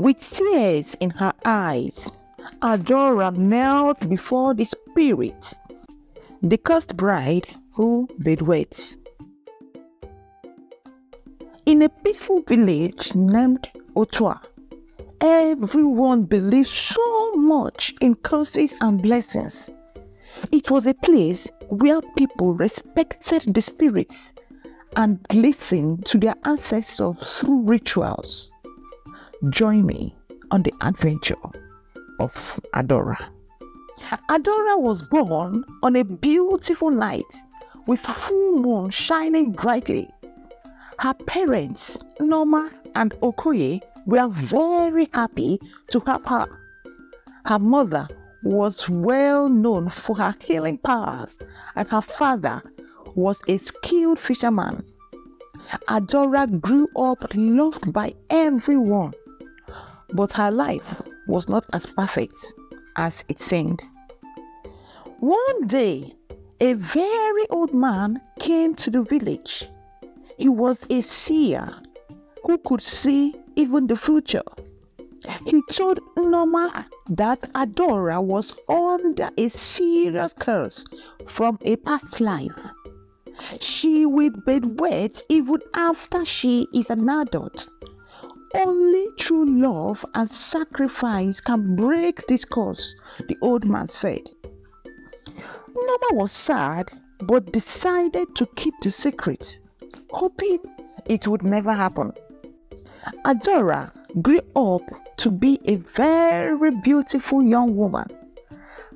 With tears in her eyes, Adaora knelt before the spirit, the cursed bride who bedwets. In a peaceful village named Otua, everyone believed so much in curses and blessings. It was a place where people respected the spirits and listened to their ancestors through rituals. Join me on the adventure of Adaora. Adaora was born on a beautiful night with full moon shining brightly. Her parents, Norma and Okoye, were very happy to have her. Her mother was well known for her healing powers, and her father was a skilled fisherman. Adaora grew up loved by everyone, but her life was not as perfect as it seemed. One day, a very old man came to the village. He was a seer who could see even the future. He told Norma that Adaora was under a serious curse from a past life. She will bedwet even after she is an adult. Only true love and sacrifice can break this curse, the old man said. Norma was sad but decided to keep the secret, hoping it would never happen. Adaora grew up to be a very beautiful young woman.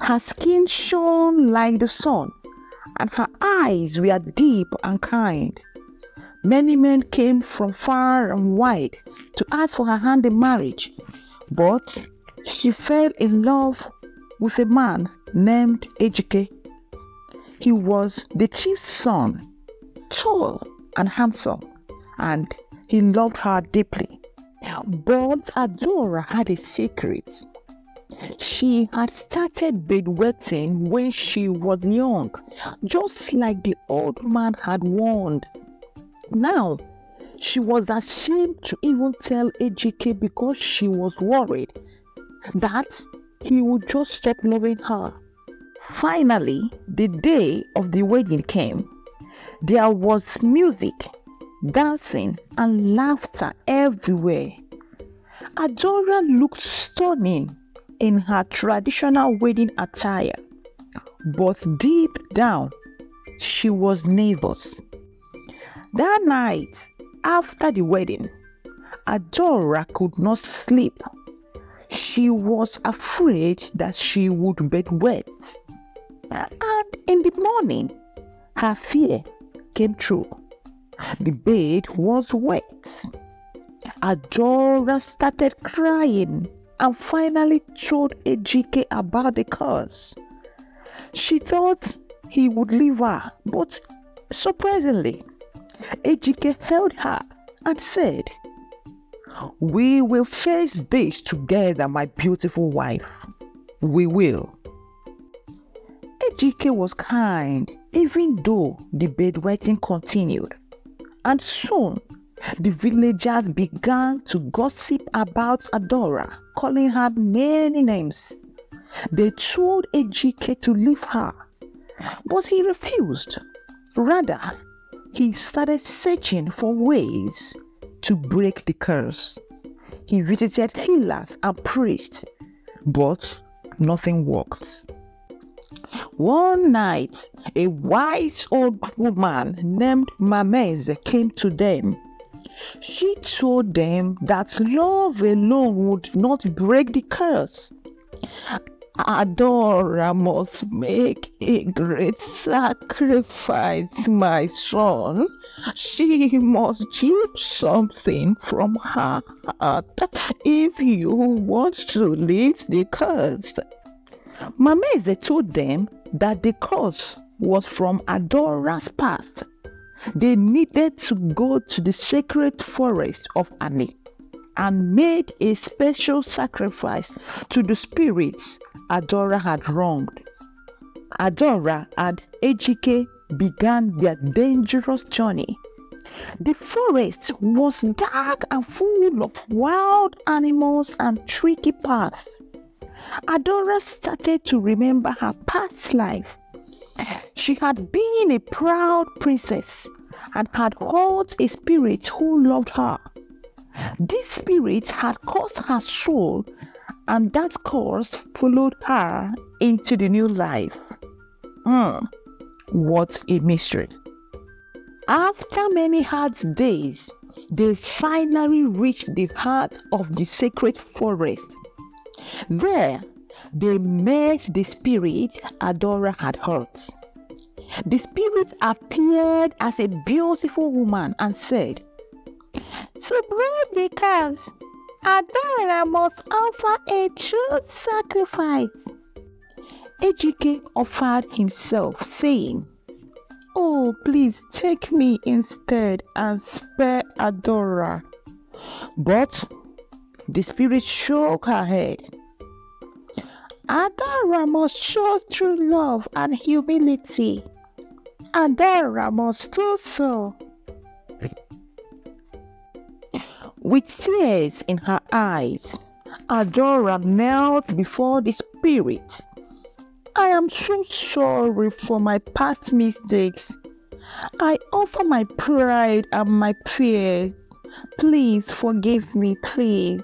Her skin shone like the sun, and her eyes were deep and kind. Many men came from far and wide to ask for her hand in marriage, but she fell in love with a man named Ejike. He was the chief's son, tall and handsome, and he loved her deeply. But Adaora had a secret. She had started bedwetting when she was young, just like the old man had warned. Now, she was ashamed to even tell Ejike because she was worried that he would just stop loving her. Finally, the day of the wedding came. There was music, dancing, and laughter everywhere. Adaora looked stunning in her traditional wedding attire, but deep down, she was nervous. That night, after the wedding, Adaora could not sleep. She was afraid that she would bed wet. And in the morning, her fear came true. The bed was wet. Adaora started crying and finally told Ejike about the cause. She thought he would leave her, but surprisingly, Ejike held her and said, We will face this together, my beautiful wife. We will. Ejike was kind, even though the bedwetting continued. And soon, the villagers began to gossip about Adaora, calling her many names. They told Ejike to leave her, but he refused. Rather, he started searching for ways to break the curse. He visited healers and priests, but nothing worked. One night, a wise old woman named Mameze came to them. She told them that love alone would not break the curse. Adaora must make a great sacrifice, my son. She must give something from her heart if you want to lift the curse. Mameze told them that the curse was from Adaora's past. They needed to go to the sacred forest of Ani and made a special sacrifice to the spirits Adaora had wronged. Adaora and Ejike began their dangerous journey. The forest was dark and full of wild animals and tricky paths. Adaora started to remember her past life. She had been a proud princess and had held a spirit who loved her. This spirit had caused her soul, and that course followed her into the new life. Hmm, what a mystery! After many hard days, they finally reached the heart of the sacred forest. There, they met the spirit Adaora had hurt. The spirit appeared as a beautiful woman and said, To brave the cows, Adaora must offer a true sacrifice. Ejike offered himself, saying, Oh, please take me instead and spare Adaora. But the spirit shook her head. Adaora must show true love and humility. Adaora must do so. With tears in her eyes, Adaora knelt before the spirit I am so sorry for my past mistakes. I offer my pride and my fears. Please forgive me, please.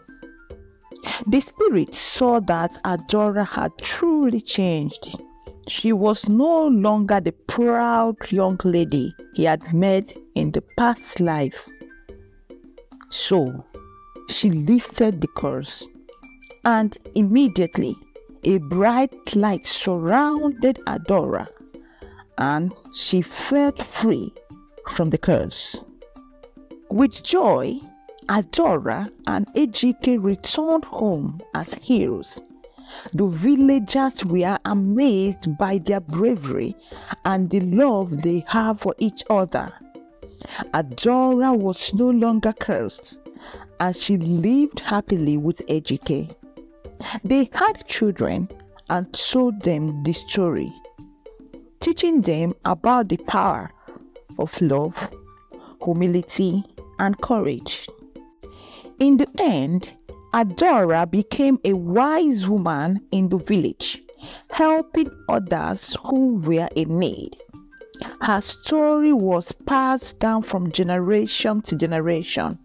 The spirit saw that Adaora had truly changed. She was no longer the proud young lady he had met in the past life. So she lifted the curse, and immediately a bright light surrounded Adaora and she felt free from the curse. With joy, Adaora and Ejike returned home as heroes. The villagers were amazed by their bravery and the love they have for each other. Adaora was no longer cursed and she lived happily with Ejike. They had children and told them the story, teaching them about the power of love, humility, and courage. In the end, Adaora became a wise woman in the village, helping others who were in need. Her story was passed down from generation to generation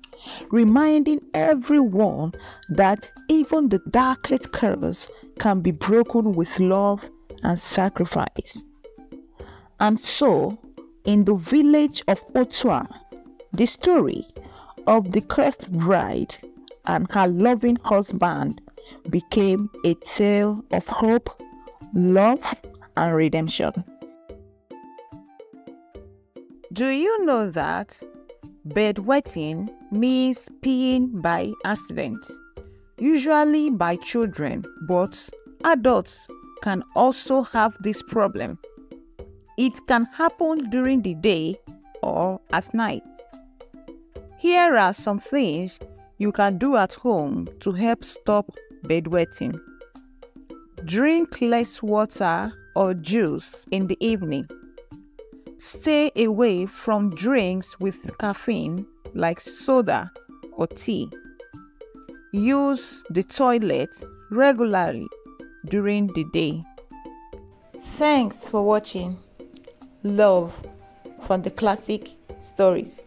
reminding everyone that even the darkest curse can be broken with love and sacrifice. And so, in the village of Otua, the story of the cursed bride and her loving husband became a tale of hope, love, and redemption. Do you know that Bedwetting means peeing by accident, usually by children, but adults can also have this problem. It can happen during the day or at night. Here are some things you can do at home to help stop bedwetting. Drink less water or juice in the evening. Stay away from drinks with caffeine like soda or tea. Use the toilet regularly during the day. Thanks for watching. Love from De Klassiq Stories.